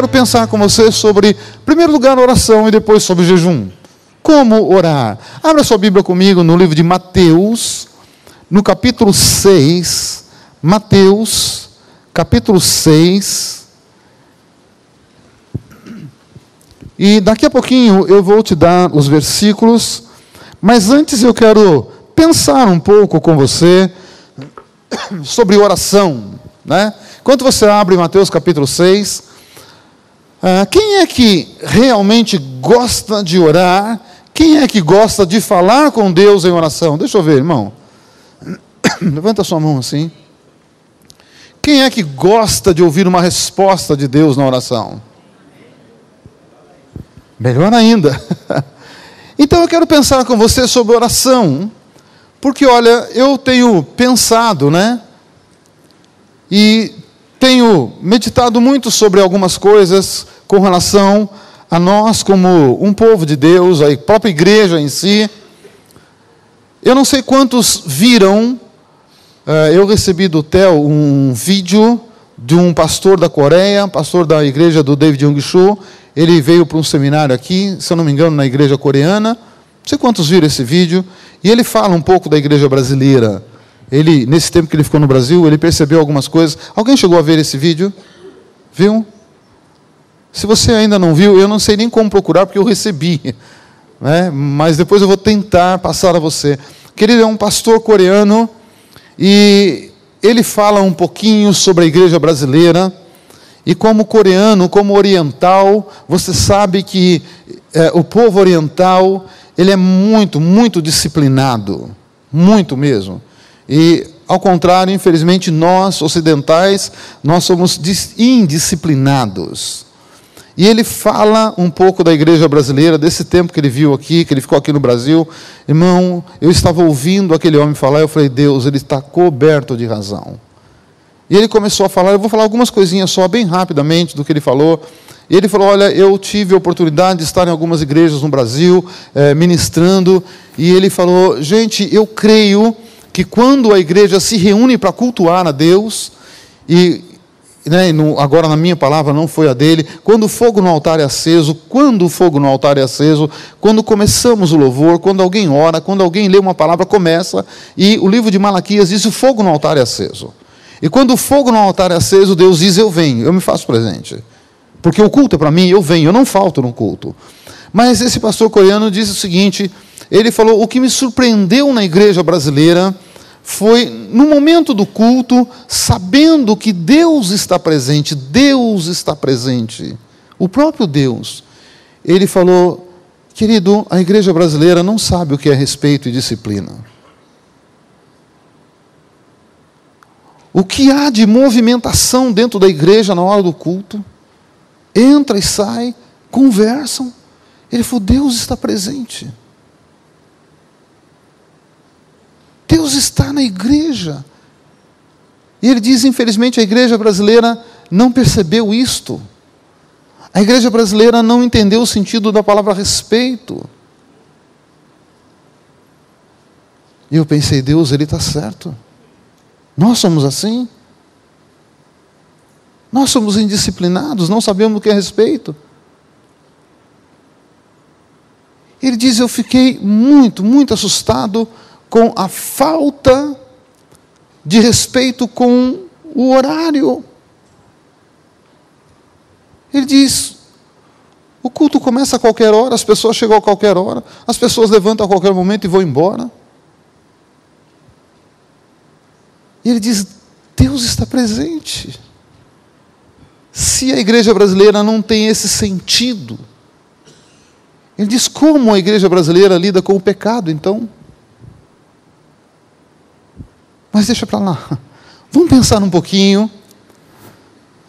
quero pensar com você sobre, em primeiro lugar, oração e depois sobre jejum. Como orar? Abra sua Bíblia comigo no livro de Mateus, no capítulo 6. Mateus, capítulo 6. E daqui a pouquinho eu vou te dar os versículos, mas antes eu quero pensar um pouco com você sobre oração. Né? Você abre Mateus capítulo 6, ah, quem é que realmente gosta de orar? Quem é que gosta de falar com Deus em oração? Deixa eu ver, irmão. Levanta sua mão assim. Quem é que gosta de ouvir uma resposta de Deus na oração? Melhor ainda. Então eu quero pensar com você sobre oração, porque olha, eu tenho pensado, né? E tenho meditado muito sobre algumas coisas com relação a nós, como um povo de Deus, a própria igreja em si. Eu não sei quantos viram, eh, eu recebi do Theo um vídeo de um pastor da Coreia, pastor da igreja do David Jung-Shu. Ele veio para um seminário aqui, se eu não me engano, na igreja coreana. Não sei quantos viram esse vídeo. E ele fala um pouco da igreja brasileira. Ele, nesse tempo que ele ficou no Brasil, ele percebeu algumas coisas. Alguém chegou a ver esse vídeo? Viu? Se você ainda não viu, eu não sei nem como procurar, porque eu recebi. Né? Mas depois eu vou tentar passar a você. Querido, é um pastor coreano e ele fala um pouquinho sobre a igreja brasileira. E como coreano, como oriental, você sabe que é, o povo oriental ele é muito, muito disciplinado, muito mesmo. E ao contrário, infelizmente, nós ocidentais, nós somos indisciplinados. E ele fala um pouco da igreja brasileira, desse tempo que ele viu aqui, que ele ficou aqui no Brasil. Irmão, eu estava ouvindo aquele homem falar, eu falei, Deus, ele está coberto de razão. E ele começou a falar, eu vou falar algumas coisinhas só, bem rapidamente, do que ele falou. E ele falou: Olha, eu tive a oportunidade de estar em algumas igrejas no Brasil, eh, ministrando. E ele falou: Gente, eu creio que quando a igreja se reúne para cultuar a Deus, e né, no, agora na minha palavra não foi a dele, quando o fogo no altar é aceso, quando o fogo no altar é aceso, quando começamos o louvor, quando alguém ora, quando alguém lê uma palavra, começa, e o livro de Malaquias diz: o fogo no altar é aceso. E quando o fogo no altar é aceso, Deus diz: Eu venho, eu me faço presente. Porque o culto é para mim, eu venho, eu não falto no culto. Mas esse pastor coreano disse o seguinte: ele falou, o que me surpreendeu na igreja brasileira foi no momento do culto, sabendo que Deus está presente, Deus está presente, o próprio Deus. Ele falou, querido, a igreja brasileira não sabe o que é respeito e disciplina. O que há de movimentação dentro da igreja na hora do culto? entra e sai, conversam. Ele falou: Deus está presente. Deus está na igreja. E ele diz: infelizmente, a igreja brasileira não percebeu isto. A igreja brasileira não entendeu o sentido da palavra respeito. E eu pensei: Deus, ele está certo. Nós somos assim. Nós somos indisciplinados, não sabemos o que é respeito. Ele diz: Eu fiquei muito, muito assustado com a falta de respeito com o horário. Ele diz: o culto começa a qualquer hora, as pessoas chegam a qualquer hora, as pessoas levantam a qualquer momento e vão embora. E ele diz: Deus está presente se a igreja brasileira não tem esse sentido? Ele diz como a igreja brasileira lida com o pecado, então. Mas deixa para lá. Vamos pensar um pouquinho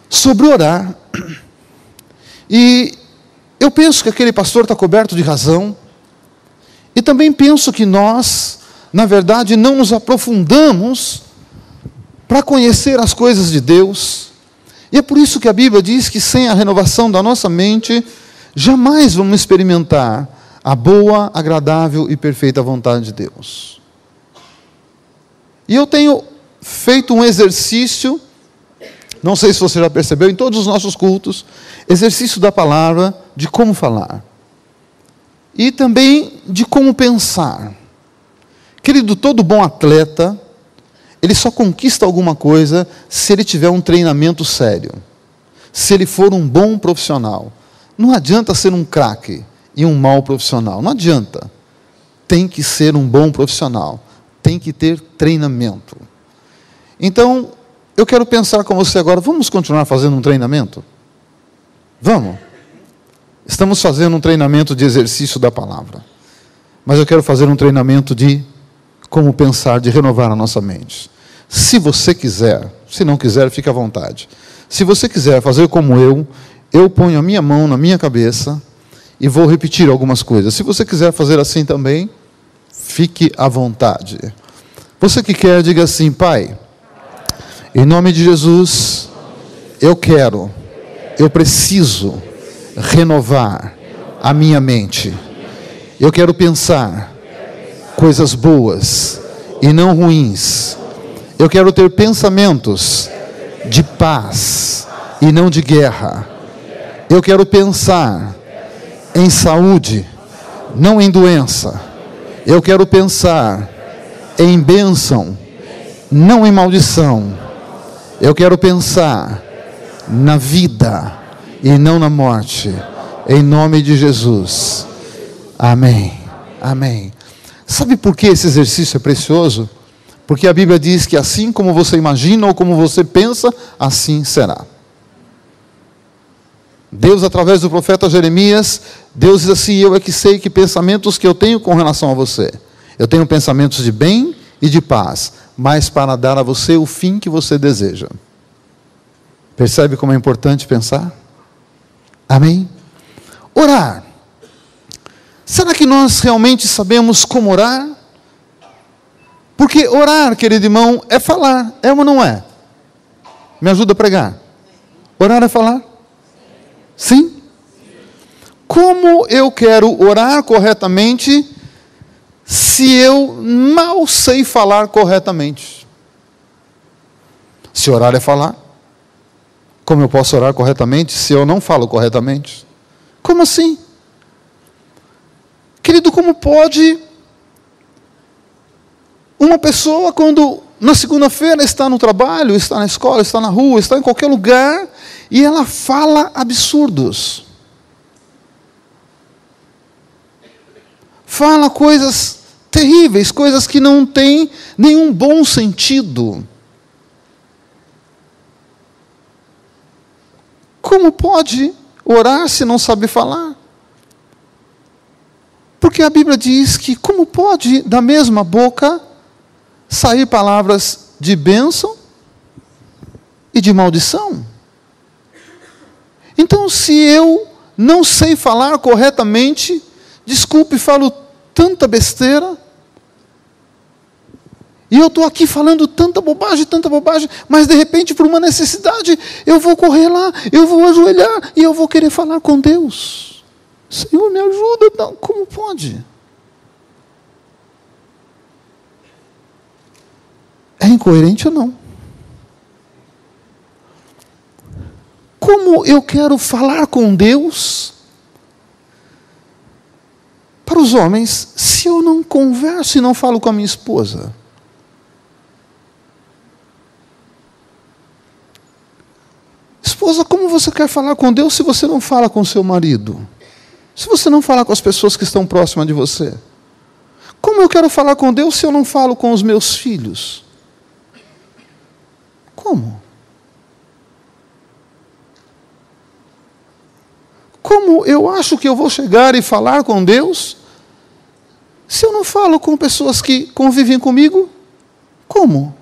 sobre orar. E eu penso que aquele pastor está coberto de razão. E também penso que nós, na verdade, não nos aprofundamos para conhecer as coisas de Deus e é por isso que a Bíblia diz que sem a renovação da nossa mente, jamais vamos experimentar a boa, agradável e perfeita vontade de Deus. E eu tenho feito um exercício não sei se você já percebeu, em todos os nossos cultos, exercício da palavra de como falar e também de como pensar. Querido, todo bom atleta, ele só conquista alguma coisa se ele tiver um treinamento sério, se ele for um bom profissional. Não adianta ser um craque e um mau profissional, não adianta. Tem que ser um bom profissional, tem que ter treinamento. Então, eu quero pensar com você agora, vamos continuar fazendo um treinamento? Vamos. Estamos fazendo um treinamento de exercício da palavra. Mas eu quero fazer um treinamento de como pensar, de renovar a nossa mente. Se você quiser, se não quiser, fique à vontade. Se você quiser fazer como eu, eu ponho a minha mão na minha cabeça e vou repetir algumas coisas. Se você quiser fazer assim também, fique à vontade. Você que quer, diga assim: Pai, em nome de Jesus, eu quero, eu preciso renovar a minha mente. Eu quero pensar coisas boas e não ruins. Eu quero ter pensamentos de paz e não de guerra. Eu quero pensar em saúde, não em doença. Eu quero pensar em bênção, não em maldição. Eu quero pensar na vida e não na morte. Em nome de Jesus. Amém. Amém. Sabe por que esse exercício é precioso? Porque a Bíblia diz que assim como você imagina ou como você pensa, assim será. Deus, através do profeta Jeremias, Deus diz assim: Eu é que sei que pensamentos que eu tenho com relação a você. Eu tenho pensamentos de bem e de paz, mas para dar a você o fim que você deseja. Percebe como é importante pensar? Amém? Orar. Será que nós realmente sabemos como orar? Porque orar, querido irmão, é falar, é ou não é? Me ajuda a pregar. Orar é falar? Sim? Como eu quero orar corretamente se eu mal sei falar corretamente? Se orar é falar, como eu posso orar corretamente se eu não falo corretamente? Como assim? Querido, como pode uma pessoa, quando na segunda-feira está no trabalho, está na escola, está na rua, está em qualquer lugar, e ela fala absurdos? Fala coisas terríveis, coisas que não têm nenhum bom sentido. Como pode orar se não sabe falar? Porque a Bíblia diz que como pode da mesma boca sair palavras de bênção e de maldição? Então, se eu não sei falar corretamente, desculpe, falo tanta besteira, e eu estou aqui falando tanta bobagem, tanta bobagem, mas de repente, por uma necessidade, eu vou correr lá, eu vou ajoelhar e eu vou querer falar com Deus. Senhor, me ajuda. Não, como pode? É incoerente ou não? Como eu quero falar com Deus para os homens se eu não converso e não falo com a minha esposa? Esposa, como você quer falar com Deus se você não fala com seu marido? Se você não falar com as pessoas que estão próximas de você? Como eu quero falar com Deus se eu não falo com os meus filhos? Como? Como eu acho que eu vou chegar e falar com Deus se eu não falo com pessoas que convivem comigo? Como?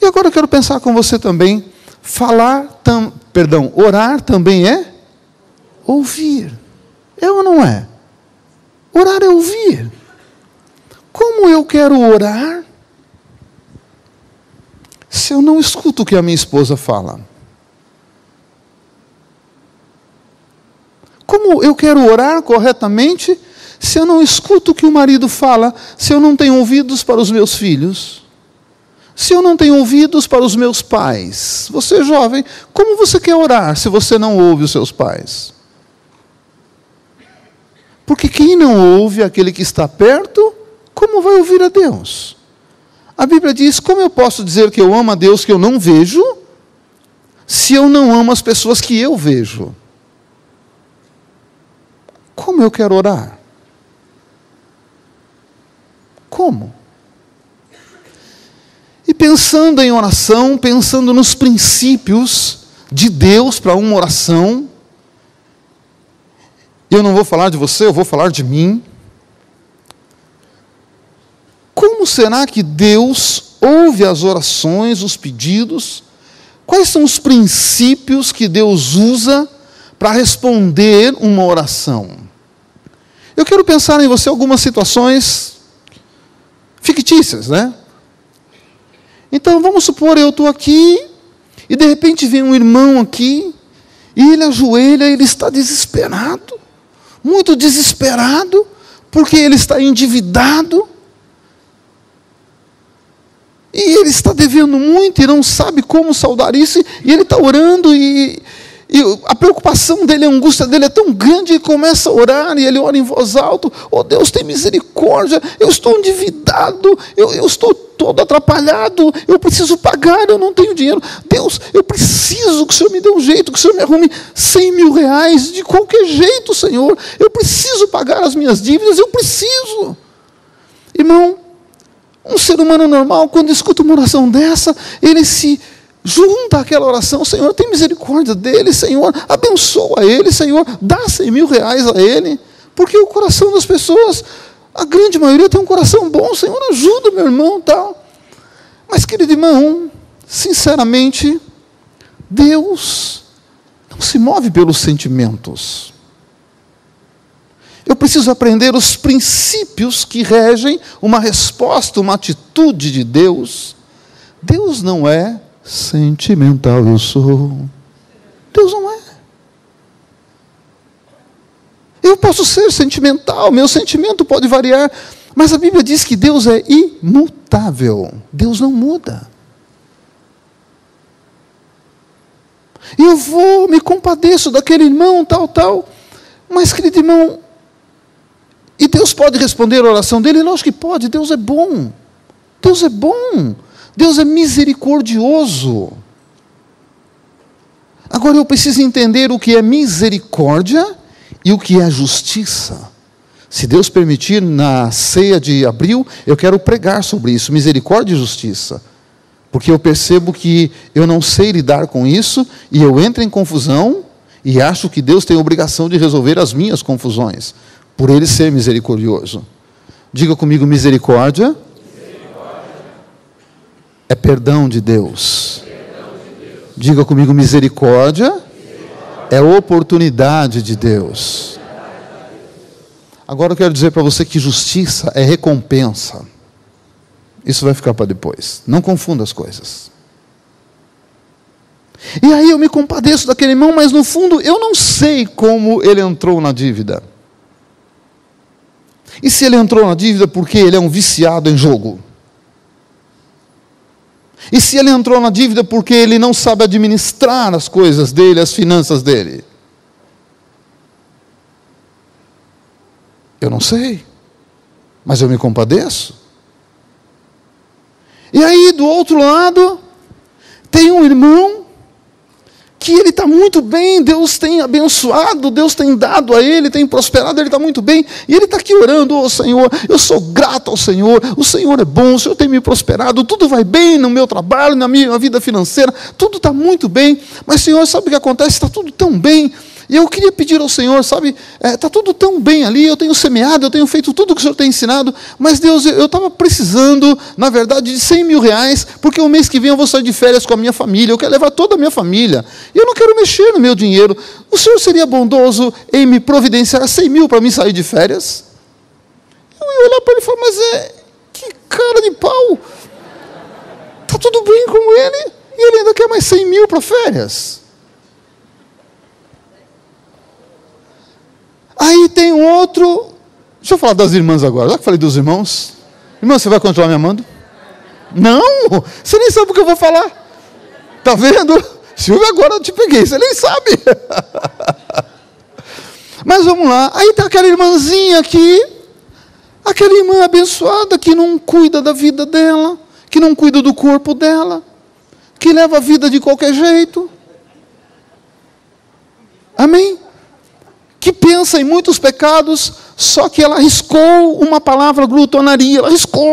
E agora eu quero pensar com você também. Falar, tam, perdão, orar também é ouvir. É ou não é? Orar é ouvir. Como eu quero orar se eu não escuto o que a minha esposa fala? Como eu quero orar corretamente se eu não escuto o que o marido fala, se eu não tenho ouvidos para os meus filhos? Se eu não tenho ouvidos para os meus pais, você jovem, como você quer orar se você não ouve os seus pais? Porque quem não ouve aquele que está perto, como vai ouvir a Deus? A Bíblia diz: como eu posso dizer que eu amo a Deus que eu não vejo, se eu não amo as pessoas que eu vejo? Como eu quero orar? Como? E pensando em oração, pensando nos princípios de Deus para uma oração, eu não vou falar de você, eu vou falar de mim. Como será que Deus ouve as orações, os pedidos? Quais são os princípios que Deus usa para responder uma oração? Eu quero pensar em você algumas situações fictícias, né? Então vamos supor eu estou aqui e de repente vem um irmão aqui e ele ajoelha, ele está desesperado muito desesperado, porque ele está endividado. E ele está devendo muito e não sabe como saudar isso, e ele está orando, e, e a preocupação dele, a angústia dele é tão grande, ele começa a orar, e ele ora em voz alta: Oh Deus, tem misericórdia, eu estou endividado, eu, eu estou todo atrapalhado, eu preciso pagar, eu não tenho dinheiro. Deus, eu preciso que o Senhor me dê um jeito, que o Senhor me arrume 100 mil reais, de qualquer jeito, Senhor. Eu preciso pagar as minhas dívidas, eu preciso. Irmão, um ser humano normal, quando escuta uma oração dessa, ele se junta àquela oração, Senhor, tem misericórdia dele, Senhor, abençoa ele, Senhor, dá 100 mil reais a ele, porque o coração das pessoas, a grande maioria tem um coração bom, Senhor, ajuda meu irmão tal. Mas, querido irmão, sinceramente, Deus não se move pelos sentimentos. Eu preciso aprender os princípios que regem uma resposta, uma atitude de Deus. Deus não é sentimental eu sou. Deus não é. Eu posso ser sentimental, meu sentimento pode variar, mas a Bíblia diz que Deus é imutável. Deus não muda. Eu vou, me compadeço daquele irmão, tal, tal. Mas, querido irmão, e Deus pode responder a oração dele? Lógico que pode, Deus é bom. Deus é bom. Deus é misericordioso. Agora eu preciso entender o que é misericórdia e o que é justiça. Se Deus permitir, na ceia de abril, eu quero pregar sobre isso, misericórdia e justiça. Porque eu percebo que eu não sei lidar com isso e eu entro em confusão e acho que Deus tem obrigação de resolver as minhas confusões, por Ele ser misericordioso. Diga comigo, misericórdia é perdão de Deus. Diga comigo, misericórdia é oportunidade de Deus. Agora eu quero dizer para você que justiça é recompensa. Isso vai ficar para depois. Não confunda as coisas. E aí eu me compadeço daquele irmão, mas no fundo eu não sei como ele entrou na dívida. E se ele entrou na dívida porque ele é um viciado em jogo? E se ele entrou na dívida porque ele não sabe administrar as coisas dele, as finanças dele? Eu não sei, mas eu me compadeço. E aí, do outro lado, tem um irmão que ele está muito bem, Deus tem abençoado, Deus tem dado a ele, tem prosperado, ele está muito bem, e ele está aqui orando, ô oh, Senhor, eu sou grato ao Senhor, o Senhor é bom, o Senhor tem me prosperado, tudo vai bem no meu trabalho, na minha vida financeira, tudo está muito bem, mas Senhor, sabe o que acontece? Está tudo tão bem, e eu queria pedir ao Senhor, sabe, está é, tá tudo tão bem ali, eu tenho semeado, eu tenho feito tudo o que o Senhor tem ensinado, mas Deus, eu estava precisando, na verdade, de 100 mil reais, porque o mês que vem eu vou sair de férias com a minha família, eu quero levar toda a minha família, e eu não quero mexer no meu dinheiro. O Senhor seria bondoso em me providenciar 100 mil para mim sair de férias? Eu ia olhar para ele e falar, mas é, que cara de pau, está tudo bem com ele, e ele ainda quer mais 100 mil para férias. Aí tem outro. Deixa eu falar das irmãs agora. Já que falei dos irmãos. Irmã, você vai continuar me amando? Não, você nem sabe o que eu vou falar. Tá vendo? Silvio, agora eu te peguei, você nem sabe. Mas vamos lá, aí está aquela irmãzinha aqui, aquela irmã abençoada que não cuida da vida dela, que não cuida do corpo dela, que leva a vida de qualquer jeito. Amém? Que pensa em muitos pecados, só que ela arriscou uma palavra glutonaria, ela arriscou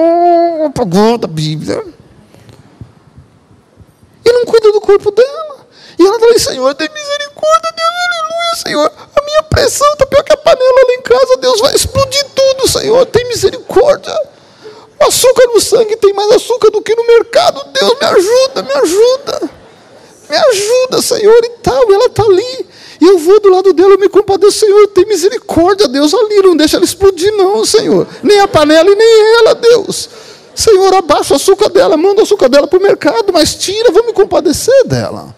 uma palavra da Bíblia. E não cuida do corpo dela. E ela fala, Senhor, tem misericórdia, Deus, aleluia, Senhor. A minha pressão está pior que a panela lá em casa, Deus vai explodir tudo, Senhor, tem misericórdia. O açúcar no sangue tem mais açúcar do que no mercado. Deus, me ajuda, me ajuda. Me ajuda, Senhor, e tal. E ela está ali. E eu vou do lado dela, eu me compadeço, Senhor, tem misericórdia, Deus, ali, não deixa ela explodir, não, Senhor. Nem a panela e nem ela, Deus. Senhor, abaixa o açúcar dela, manda o açúcar dela para o mercado, mas tira, vou me compadecer dela.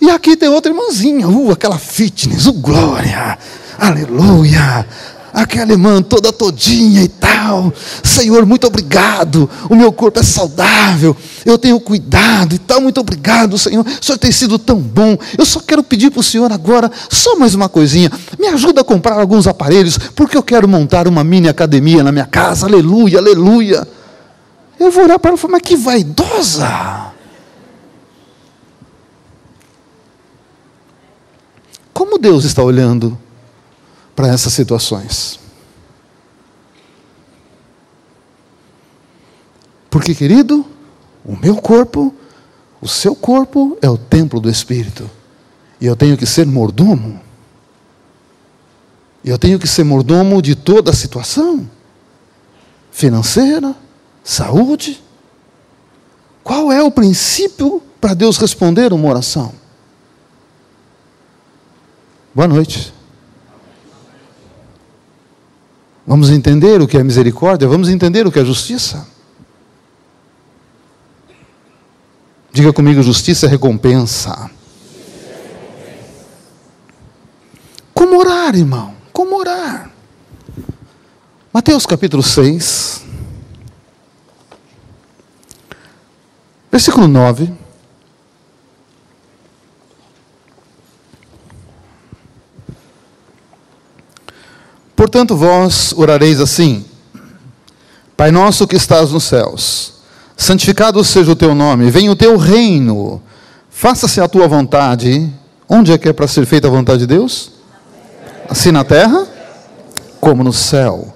E aqui tem outra irmãzinha, uh, aquela fitness, uh, glória, aleluia aquela irmã toda todinha e tal. Senhor, muito obrigado. O meu corpo é saudável. Eu tenho cuidado e tal. Muito obrigado, Senhor. O Senhor tem sido tão bom. Eu só quero pedir para o Senhor agora só mais uma coisinha. Me ajuda a comprar alguns aparelhos, porque eu quero montar uma mini academia na minha casa. Aleluia, aleluia. Eu vou olhar para ela e falar, mas que vaidosa. Como Deus está olhando para essas situações. Porque, querido, o meu corpo, o seu corpo é o templo do Espírito. E eu tenho que ser mordomo. Eu tenho que ser mordomo de toda a situação financeira, saúde. Qual é o princípio para Deus responder uma oração? Boa noite. Vamos entender o que é misericórdia, vamos entender o que é justiça. Diga comigo: justiça é recompensa. Como orar, irmão? Como orar? Mateus capítulo 6, versículo 9. Portanto, vós orareis assim: Pai nosso que estás nos céus, santificado seja o teu nome, venha o teu reino, faça-se a tua vontade. Onde é que é para ser feita a vontade de Deus? Assim na terra, como no céu.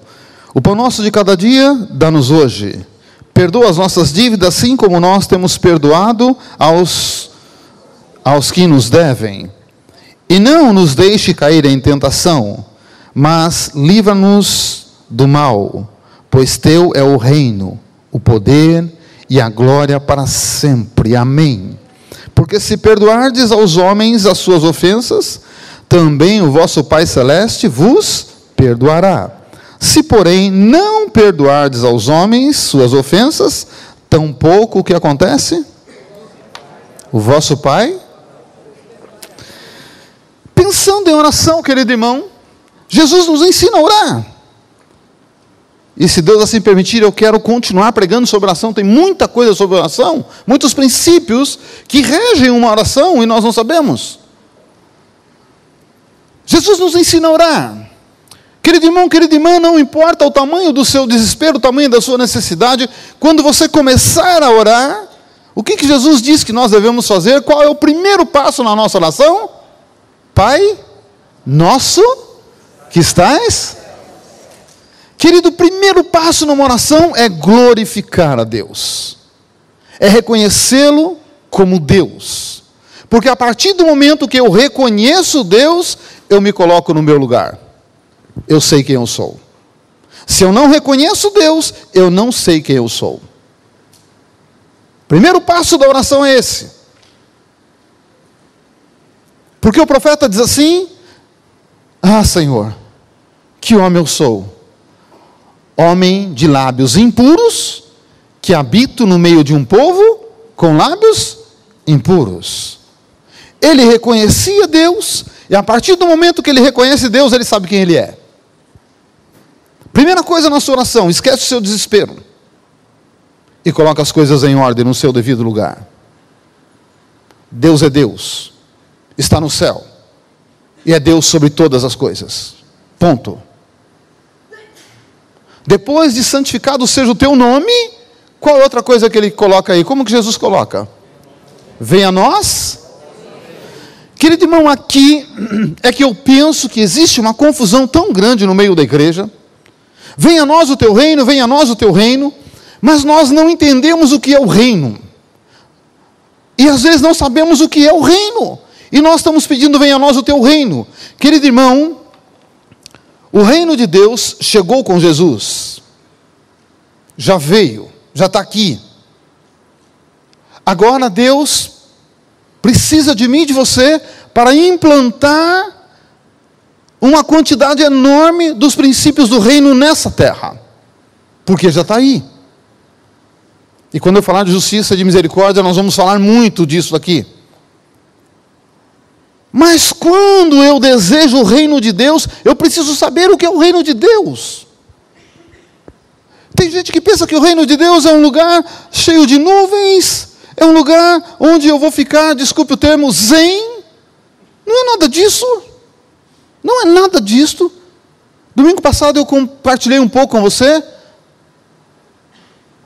O pão nosso de cada dia, dá-nos hoje. Perdoa as nossas dívidas, assim como nós temos perdoado aos, aos que nos devem. E não nos deixe cair em tentação mas livra-nos do mal, pois teu é o reino, o poder e a glória para sempre. Amém. Porque se perdoardes aos homens as suas ofensas, também o vosso Pai celeste vos perdoará. Se, porém, não perdoardes aos homens suas ofensas, tampouco o que acontece? O vosso Pai Pensando em oração, querido irmão, Jesus nos ensina a orar. E se Deus assim permitir, eu quero continuar pregando sobre oração. Tem muita coisa sobre oração, muitos princípios que regem uma oração e nós não sabemos. Jesus nos ensina a orar. Querido irmão, querida irmã, não importa o tamanho do seu desespero, o tamanho da sua necessidade, quando você começar a orar, o que, que Jesus diz que nós devemos fazer? Qual é o primeiro passo na nossa oração? Pai, nosso que estás? Querido, o primeiro passo numa oração é glorificar a Deus, é reconhecê-lo como Deus, porque a partir do momento que eu reconheço Deus, eu me coloco no meu lugar, eu sei quem eu sou. Se eu não reconheço Deus, eu não sei quem eu sou. Primeiro passo da oração é esse. Porque o profeta diz assim: Ah, Senhor, que homem eu sou? Homem de lábios impuros, que habito no meio de um povo com lábios impuros. Ele reconhecia Deus, e a partir do momento que ele reconhece Deus, ele sabe quem ele é. Primeira coisa na sua oração, esquece o seu desespero. e coloca as coisas em ordem no seu devido lugar. Deus é Deus, está no céu, e é Deus sobre todas as coisas. Ponto. Depois de santificado seja o teu nome, qual outra coisa que ele coloca aí? Como que Jesus coloca? Venha a nós. Querido irmão, aqui é que eu penso que existe uma confusão tão grande no meio da igreja. Venha a nós o teu reino, venha a nós o teu reino, mas nós não entendemos o que é o reino. E às vezes não sabemos o que é o reino. E nós estamos pedindo, venha a nós o teu reino. Querido irmão, o reino de Deus chegou com Jesus. Já veio, já está aqui. Agora Deus precisa de mim e de você para implantar uma quantidade enorme dos princípios do reino nessa terra. Porque já está aí. E quando eu falar de justiça e de misericórdia, nós vamos falar muito disso aqui. Mas quando eu desejo o reino de Deus, eu preciso saber o que é o reino de Deus. Tem gente que pensa que o reino de Deus é um lugar cheio de nuvens, é um lugar onde eu vou ficar, desculpe o termo, zen. Não é nada disso. Não é nada disto. Domingo passado eu compartilhei um pouco com você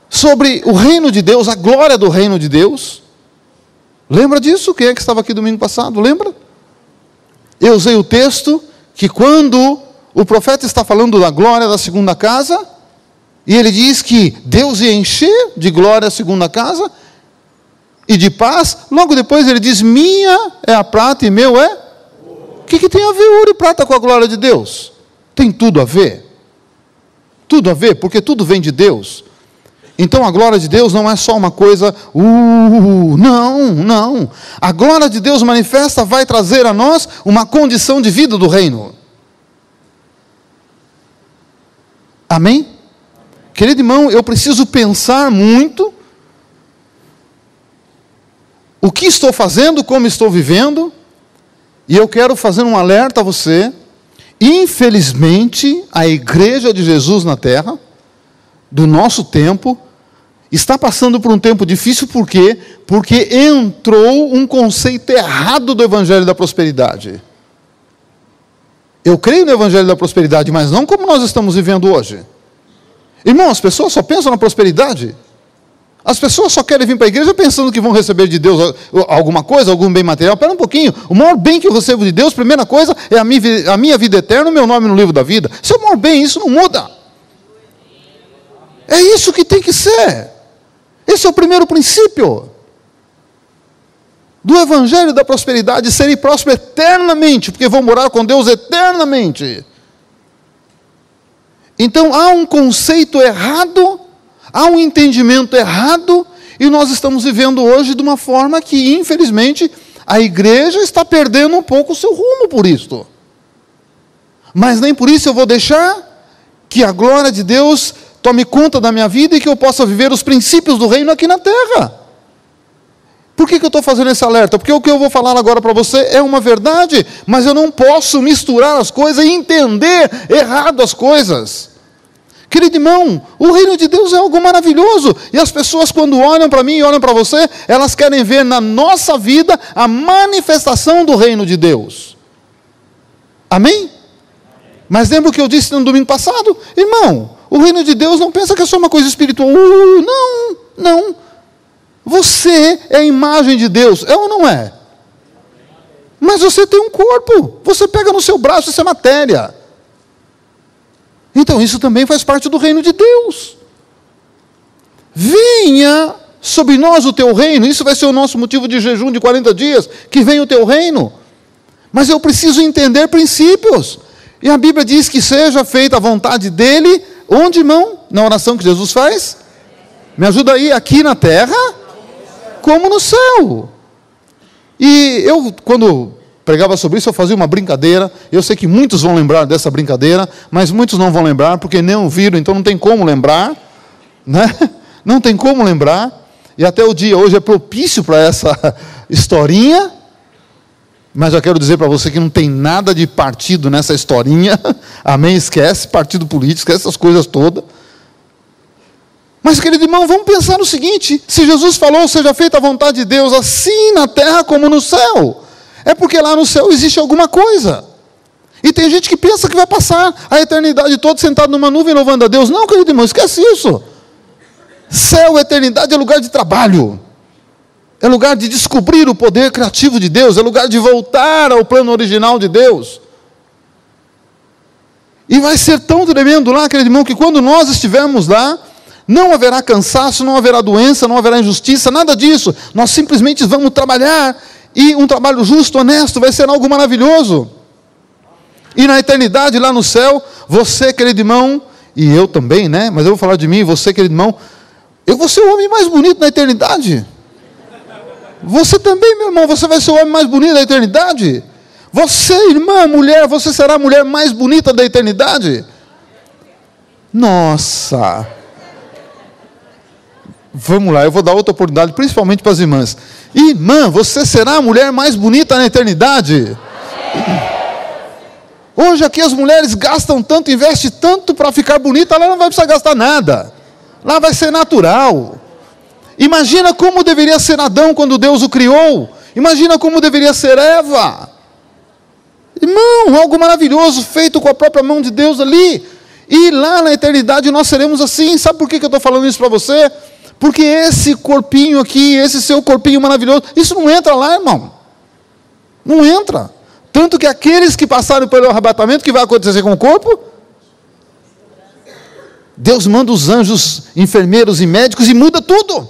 sobre o reino de Deus, a glória do reino de Deus. Lembra disso? Quem é que estava aqui domingo passado? Lembra? Eu usei o texto que quando o profeta está falando da glória da segunda casa, e ele diz que Deus ia encher de glória a segunda casa e de paz, logo depois ele diz: Minha é a prata e meu é. O que, que tem a ver ouro e prata com a glória de Deus? Tem tudo a ver. Tudo a ver, porque tudo vem de Deus. Então a glória de Deus não é só uma coisa, uh, não, não. A glória de Deus manifesta vai trazer a nós uma condição de vida do reino. Amém? Querido irmão, eu preciso pensar muito o que estou fazendo, como estou vivendo, e eu quero fazer um alerta a você. Infelizmente, a igreja de Jesus na terra, do nosso tempo, está passando por um tempo difícil, por quê? Porque entrou um conceito errado do Evangelho da Prosperidade. Eu creio no Evangelho da Prosperidade, mas não como nós estamos vivendo hoje. Irmão, as pessoas só pensam na prosperidade. As pessoas só querem vir para a igreja pensando que vão receber de Deus alguma coisa, algum bem material. Espera um pouquinho. O maior bem que eu recebo de Deus, primeira coisa, é a minha, vida eterna, o meu nome no livro da vida. Isso é o maior bem, isso não muda. É isso que tem que ser. Esse é o primeiro princípio do Evangelho da prosperidade: serei próspero eternamente, porque vou morar com Deus eternamente. Então há um conceito errado, há um entendimento errado, e nós estamos vivendo hoje de uma forma que, infelizmente, a igreja está perdendo um pouco o seu rumo por isto. Mas nem por isso eu vou deixar que a glória de Deus tome conta da minha vida e que eu possa viver os princípios do reino aqui na terra. Por que, que eu estou fazendo esse alerta? Porque o que eu vou falar agora para você é uma verdade, mas eu não posso misturar as coisas e entender errado as coisas. Querido irmão, o reino de Deus é algo maravilhoso, e as pessoas, quando olham para mim e olham para você, elas querem ver na nossa vida a manifestação do reino de Deus. Amém? Mas lembra o que eu disse no domingo passado? Irmão, o reino de Deus não pensa que é só uma coisa espiritual. Uh, não, não. Você é a imagem de Deus, é ou não é? Mas você tem um corpo, você pega no seu braço, isso é matéria. Então isso também faz parte do reino de Deus. Venha sobre nós o teu reino, isso vai ser o nosso motivo de jejum de 40 dias, que venha o teu reino. Mas eu preciso entender princípios. E a Bíblia diz que seja feita a vontade dele, onde, irmão? Na oração que Jesus faz? Me ajuda aí, aqui na terra, como no céu. E eu, quando pregava sobre isso, eu fazia uma brincadeira. Eu sei que muitos vão lembrar dessa brincadeira, mas muitos não vão lembrar porque não viram, então não tem como lembrar, né? Não tem como lembrar. E até o dia hoje é propício para essa historinha. Mas eu quero dizer para você que não tem nada de partido nessa historinha. Amém? Esquece partido político, esquece essas coisas todas. Mas, querido irmão, vamos pensar no seguinte: se Jesus falou, seja feita a vontade de Deus, assim na terra como no céu, é porque lá no céu existe alguma coisa. E tem gente que pensa que vai passar a eternidade toda sentado numa nuvem louvando a Deus. Não, querido irmão, esquece isso. Céu, eternidade é lugar de trabalho. É lugar de descobrir o poder criativo de Deus, é lugar de voltar ao plano original de Deus. E vai ser tão tremendo lá, querido irmão, que quando nós estivermos lá, não haverá cansaço, não haverá doença, não haverá injustiça, nada disso. Nós simplesmente vamos trabalhar e um trabalho justo, honesto, vai ser algo maravilhoso. E na eternidade, lá no céu, você, querido irmão, e eu também, né? Mas eu vou falar de mim, você, querido irmão, eu vou ser o homem mais bonito na eternidade. Você também, meu irmão, você vai ser o homem mais bonito da eternidade. Você, irmã, mulher, você será a mulher mais bonita da eternidade. Nossa! Vamos lá, eu vou dar outra oportunidade, principalmente para as irmãs. Irmã, você será a mulher mais bonita na eternidade. Hoje aqui as mulheres gastam tanto, investem tanto para ficar bonita, ela não vai precisar gastar nada. Lá vai ser natural. Imagina como deveria ser Adão quando Deus o criou. Imagina como deveria ser Eva. Irmão, algo maravilhoso feito com a própria mão de Deus ali. E lá na eternidade nós seremos assim. Sabe por que eu estou falando isso para você? Porque esse corpinho aqui, esse seu corpinho maravilhoso, isso não entra lá, irmão. Não entra. Tanto que aqueles que passaram pelo arrebatamento, o que vai acontecer com o corpo? Deus manda os anjos, enfermeiros e médicos e muda tudo.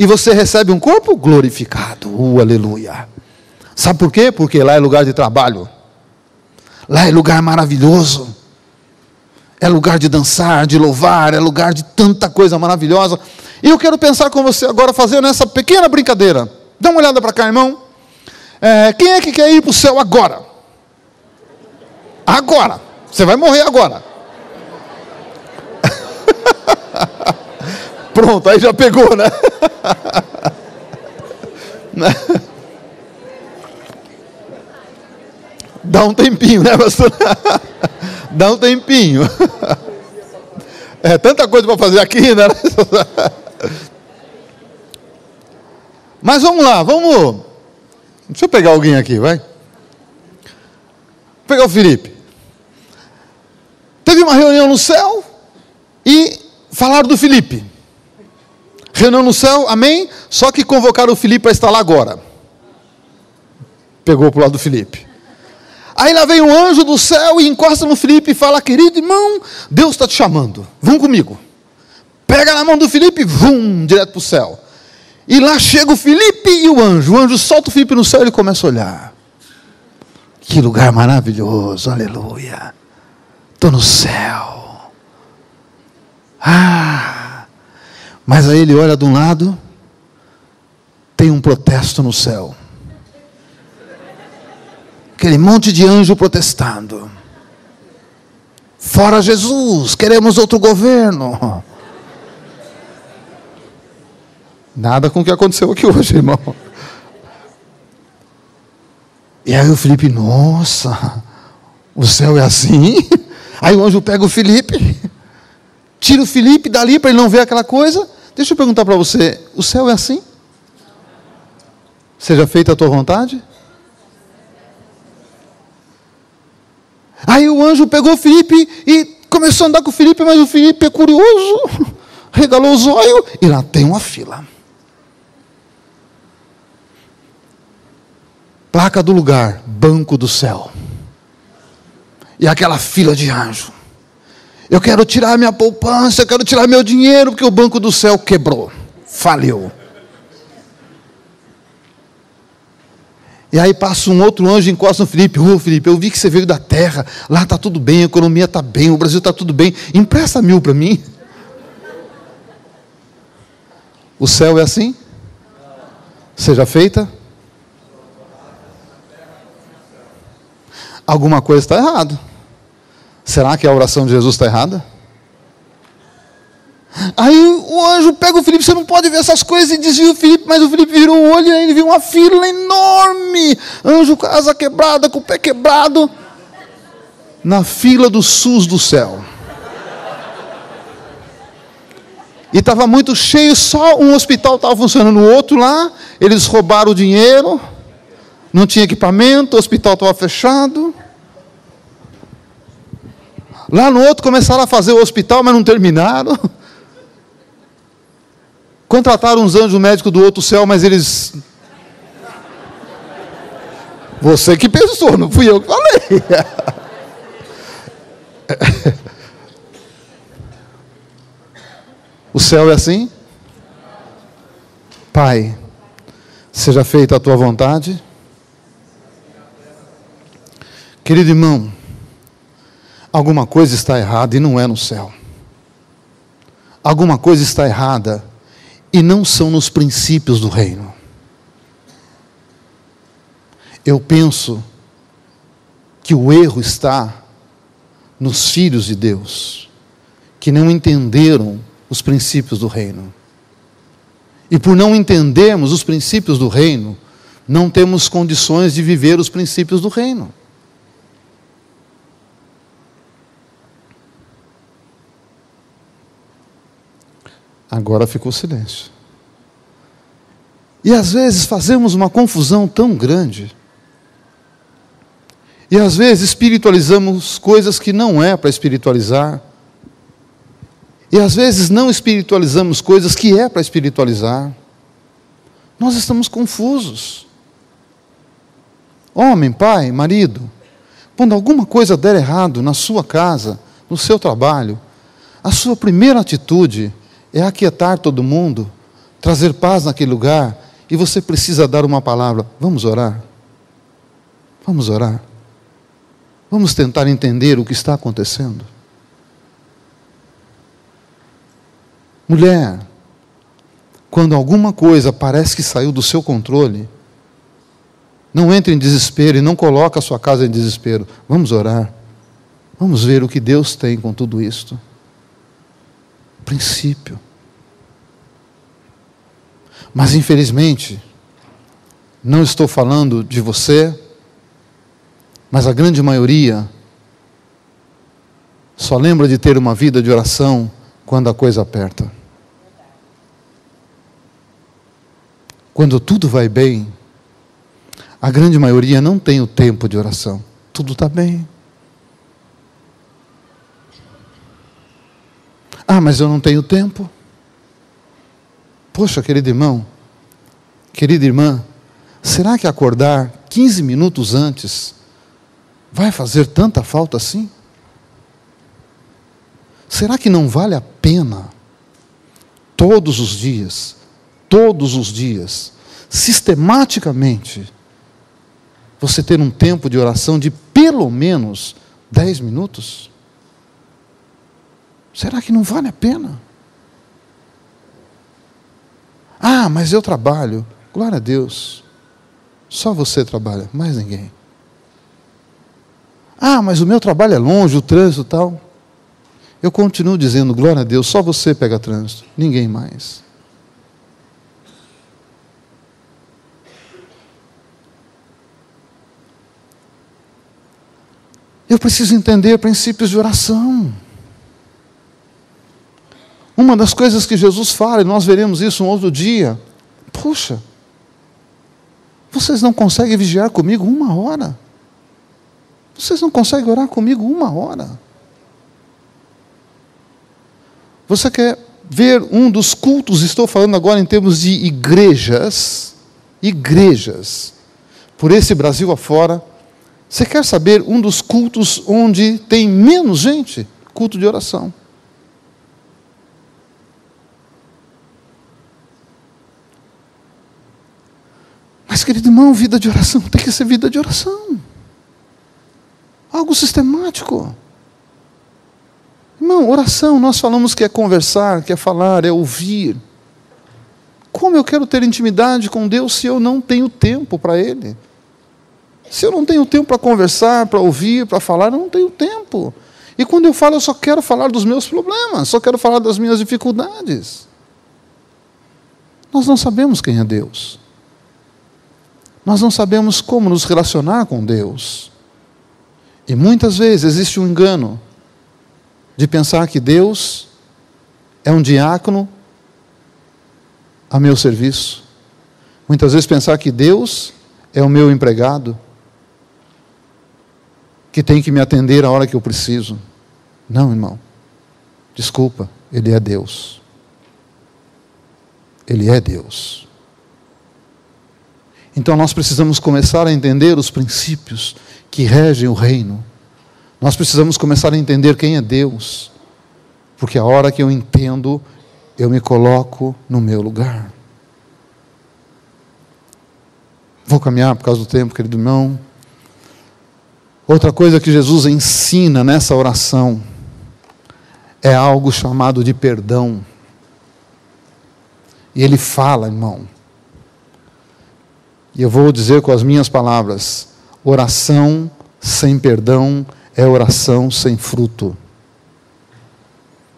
E você recebe um corpo glorificado. Uh, aleluia. Sabe por quê? Porque lá é lugar de trabalho. Lá é lugar maravilhoso. É lugar de dançar, de louvar, é lugar de tanta coisa maravilhosa. E eu quero pensar com você agora, fazendo essa pequena brincadeira. Dá uma olhada para cá, irmão. É, quem é que quer ir para o céu agora? Agora. Você vai morrer agora. Pronto, aí já pegou, né? Dá um tempinho, né, pastor? Dá um tempinho. É tanta coisa para fazer aqui, né? Mas vamos lá, vamos. Deixa eu pegar alguém aqui, vai. Vou pegar o Felipe. Teve uma reunião no céu e falaram do Felipe. Reunião no céu, amém? Só que convocaram o Felipe para estar lá agora. Pegou para o lado do Felipe. Aí lá vem um anjo do céu e encosta no Felipe e fala: Querido irmão, Deus está te chamando, vão comigo. Pega na mão do Felipe, vum, direto para o céu. E lá chega o Felipe e o anjo. O anjo solta o Felipe no céu e ele começa a olhar. Que lugar maravilhoso, aleluia. Estou no céu. Ah! Mas aí ele olha de um lado, tem um protesto no céu aquele monte de anjo protestando. Fora Jesus, queremos outro governo. Nada com o que aconteceu aqui hoje, irmão. E aí o Felipe, nossa, o céu é assim? Aí o anjo pega o Felipe, tira o Felipe dali para ele não ver aquela coisa. Deixa eu perguntar para você: o céu é assim? Seja feita a tua vontade? Aí o anjo pegou Felipe e começou a andar com o Felipe, mas o Felipe é curioso, regalou os olhos e lá tem uma fila. Placa do lugar, banco do céu. E aquela fila de anjo. Eu quero tirar minha poupança, eu quero tirar meu dinheiro, porque o banco do céu quebrou, faliu. E aí passa um outro anjo e encosta no Felipe. Ô oh, Felipe, eu vi que você veio da terra. Lá está tudo bem, a economia está bem, o Brasil está tudo bem. Empresta mil para mim. O céu é assim? Seja feita? Alguma coisa está errada. Será que a oração de Jesus está errada? Aí o anjo pega o Felipe, você não pode ver essas coisas, e desvia o Felipe, mas o Felipe virou o olho e ele viu uma fila enorme. Anjo com asa quebrada, com o pé quebrado, na fila do SUS do céu. E estava muito cheio, só um hospital estava funcionando. O outro lá, eles roubaram o dinheiro, não tinha equipamento, o hospital estava fechado. Lá no outro começaram a fazer o hospital, mas não terminaram. Contrataram uns anjos médicos do outro céu, mas eles. Você que pensou, não fui eu que falei. O céu é assim? Pai, seja feita a tua vontade. Querido irmão, alguma coisa está errada e não é no céu. Alguma coisa está errada e não são nos princípios do reino. Eu penso que o erro está nos filhos de Deus, que não entenderam os princípios do reino. E por não entendermos os princípios do reino, não temos condições de viver os princípios do reino. Agora ficou silêncio. E às vezes fazemos uma confusão tão grande. E às vezes espiritualizamos coisas que não é para espiritualizar. E às vezes não espiritualizamos coisas que é para espiritualizar. Nós estamos confusos. Homem, pai, marido, quando alguma coisa der errado na sua casa, no seu trabalho, a sua primeira atitude é aquietar todo mundo, trazer paz naquele lugar, e você precisa dar uma palavra. Vamos orar? Vamos orar? Vamos tentar entender o que está acontecendo? Mulher, quando alguma coisa parece que saiu do seu controle, não entre em desespero e não coloque a sua casa em desespero. Vamos orar. Vamos ver o que Deus tem com tudo isto. Princípio. Mas infelizmente, não estou falando de você, mas a grande maioria só lembra de ter uma vida de oração quando a coisa aperta. Quando tudo vai bem, a grande maioria não tem o tempo de oração. Tudo está bem. Ah, mas eu não tenho tempo. Poxa, querido irmão, querida irmã, será que acordar 15 minutos antes vai fazer tanta falta assim? Será que não vale a pena todos os dias todos os dias, sistematicamente, você ter um tempo de oração de pelo menos 10 minutos? Será que não vale a pena? Ah, mas eu trabalho. Glória a Deus. Só você trabalha, mais ninguém. Ah, mas o meu trabalho é longe, o trânsito tal. Eu continuo dizendo, glória a Deus, só você pega trânsito, ninguém mais. Eu preciso entender princípios de oração. Uma das coisas que Jesus fala, e nós veremos isso um outro dia. Puxa, vocês não conseguem vigiar comigo uma hora? Vocês não conseguem orar comigo uma hora? Você quer ver um dos cultos, estou falando agora em termos de igrejas, igrejas, por esse Brasil afora, você quer saber um dos cultos onde tem menos gente? Culto de oração. Mas, querido irmão, vida de oração tem que ser vida de oração. Algo sistemático. Irmão, oração, nós falamos que é conversar, que é falar, é ouvir. Como eu quero ter intimidade com Deus se eu não tenho tempo para Ele? Se eu não tenho tempo para conversar, para ouvir, para falar, eu não tenho tempo. E quando eu falo, eu só quero falar dos meus problemas, só quero falar das minhas dificuldades. Nós não sabemos quem é Deus. Nós não sabemos como nos relacionar com Deus. E muitas vezes existe um engano de pensar que Deus é um diácono a meu serviço. Muitas vezes pensar que Deus é o meu empregado, que tem que me atender a hora que eu preciso. Não, irmão. Desculpa, Ele é Deus. Ele é Deus. Então nós precisamos começar a entender os princípios que regem o reino. Nós precisamos começar a entender quem é Deus. Porque a hora que eu entendo, eu me coloco no meu lugar. Vou caminhar por causa do tempo, querido irmão. Outra coisa que Jesus ensina nessa oração é algo chamado de perdão. E ele fala, irmão, e eu vou dizer com as minhas palavras: oração sem perdão é oração sem fruto.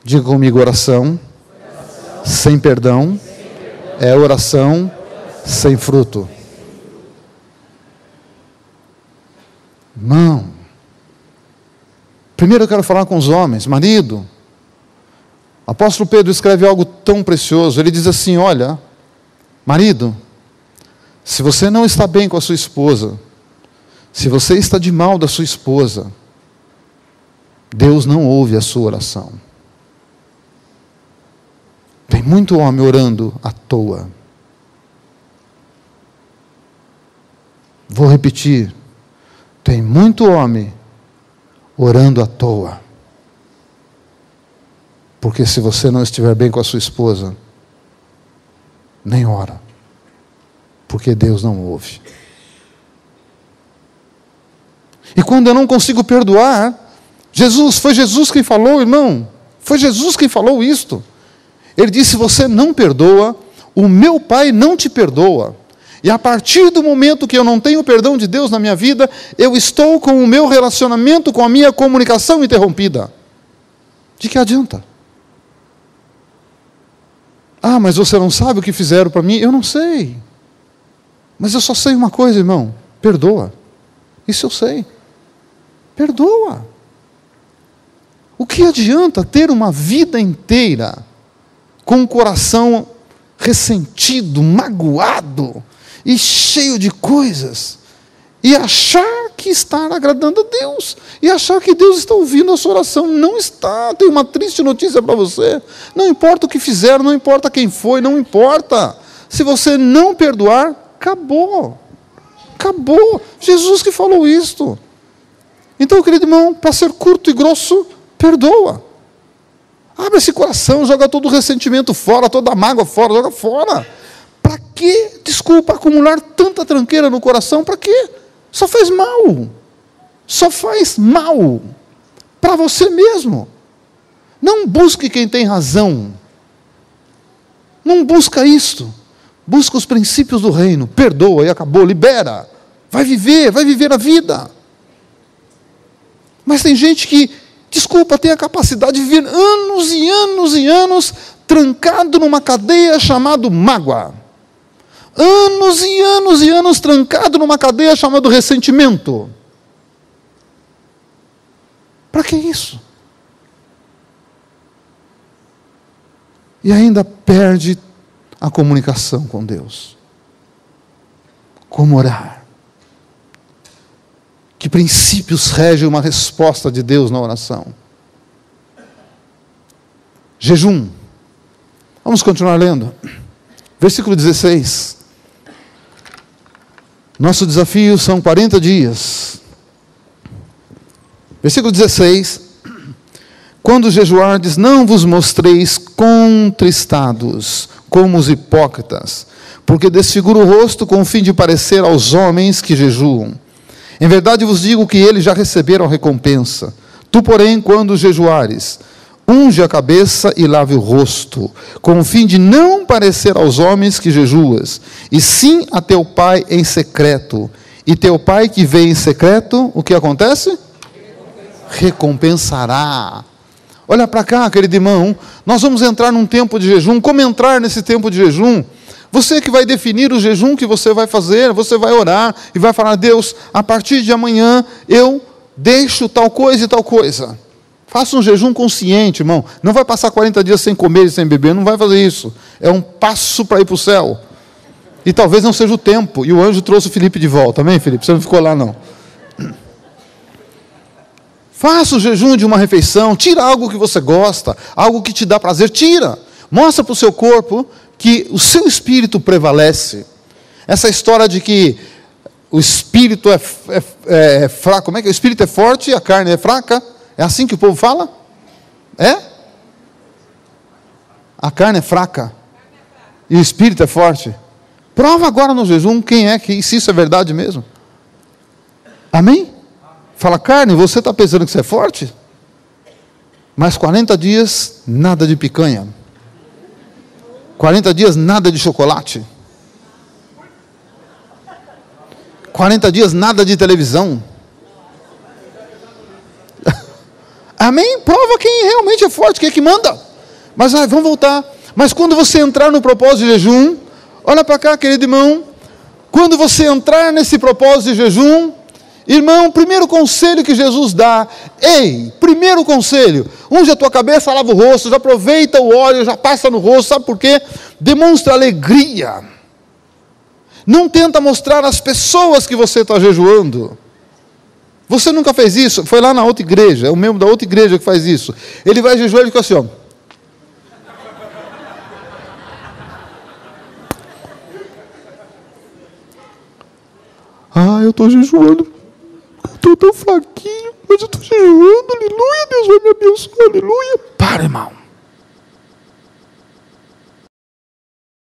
Diga comigo: oração, oração. Sem, perdão, sem perdão é oração, oração. sem fruto. Não. Primeiro eu quero falar com os homens, marido. Apóstolo Pedro escreve algo tão precioso. Ele diz assim: Olha, marido, se você não está bem com a sua esposa, se você está de mal da sua esposa, Deus não ouve a sua oração. Tem muito homem orando à toa. Vou repetir. Tem muito homem orando à toa. Porque se você não estiver bem com a sua esposa, nem ora porque Deus não ouve. E quando eu não consigo perdoar, Jesus, foi Jesus quem falou, irmão. Foi Jesus quem falou isto. Ele disse: Você não perdoa, o meu Pai não te perdoa. E a partir do momento que eu não tenho perdão de Deus na minha vida, eu estou com o meu relacionamento, com a minha comunicação interrompida. De que adianta? Ah, mas você não sabe o que fizeram para mim? Eu não sei. Mas eu só sei uma coisa, irmão: perdoa. Isso eu sei. Perdoa. O que adianta ter uma vida inteira com o coração ressentido, magoado e cheio de coisas e achar que está agradando a Deus e achar que Deus está ouvindo a sua oração? Não está. Tem uma triste notícia para você. Não importa o que fizeram, não importa quem foi, não importa. Se você não perdoar, Acabou. Acabou. Jesus que falou isto. Então, querido irmão, para ser curto e grosso, perdoa. Abre esse coração, joga todo o ressentimento fora, toda a mágoa fora, joga fora. Para que, desculpa, acumular tanta tranqueira no coração? Para quê? Só faz mal. Só faz mal. Para você mesmo. Não busque quem tem razão. Não busca isto. Busca os princípios do reino, perdoa e acabou, libera. Vai viver, vai viver a vida. Mas tem gente que, desculpa, tem a capacidade de viver anos e anos e anos trancado numa cadeia chamada mágoa. Anos e anos e anos trancado numa cadeia chamada ressentimento. Para que isso? E ainda perde a comunicação com Deus. Como orar? Que princípios regem uma resposta de Deus na oração? Jejum. Vamos continuar lendo. Versículo 16. Nosso desafio são 40 dias. Versículo 16. Quando jejuardes, não vos mostreis contristados, como os hipócritas, porque desfigura o rosto com o fim de parecer aos homens que jejuam. Em verdade vos digo que eles já receberam recompensa. Tu, porém, quando jejuares, unge a cabeça e lave o rosto, com o fim de não parecer aos homens que jejuas, e sim a teu pai em secreto. E teu pai que vem em secreto, o que acontece? Recompensará. Olha para cá, querido irmão, nós vamos entrar num tempo de jejum. Como entrar nesse tempo de jejum? Você que vai definir o jejum que você vai fazer, você vai orar e vai falar: Deus, a partir de amanhã eu deixo tal coisa e tal coisa. Faça um jejum consciente, irmão. Não vai passar 40 dias sem comer e sem beber, não vai fazer isso. É um passo para ir para o céu. E talvez não seja o tempo. E o anjo trouxe o Felipe de volta. Amém, Felipe? Você não ficou lá, não. Faça o jejum de uma refeição. Tira algo que você gosta, algo que te dá prazer. Tira. Mostra para o seu corpo que o seu espírito prevalece. Essa história de que o espírito é, é, é, fraco, como é que é? O espírito é forte e a carne é fraca? É assim que o povo fala? É? A carne é fraca e o espírito é forte. Prova agora no jejum quem é que, se isso é verdade mesmo. Amém? Fala, carne, você está pensando que você é forte? Mas 40 dias, nada de picanha. 40 dias, nada de chocolate. 40 dias, nada de televisão. Amém? Prova quem realmente é forte, quem é que manda. Mas vamos voltar. Mas quando você entrar no propósito de jejum, olha para cá, querido irmão. Quando você entrar nesse propósito de jejum, irmão, primeiro conselho que Jesus dá, ei, primeiro conselho, unge a tua cabeça, lava o rosto, já aproveita o óleo, já passa no rosto, sabe por quê? Demonstra alegria. Não tenta mostrar às pessoas que você está jejuando. Você nunca fez isso? Foi lá na outra igreja, é o membro da outra igreja que faz isso. Ele vai jejuar e fica assim, ó. Ah, eu estou jejuando. Estou tão fraquinho, mas eu estou jejuando. Aleluia, Deus vai me abençoar. Aleluia. Para, irmão.